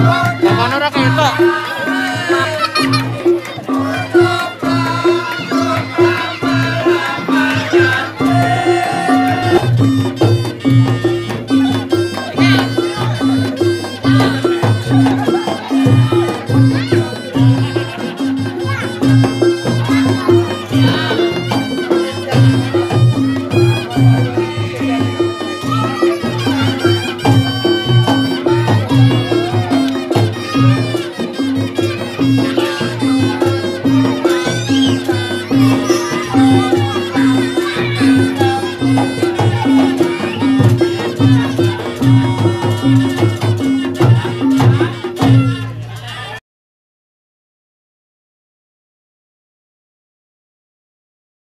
Apa ora ketok.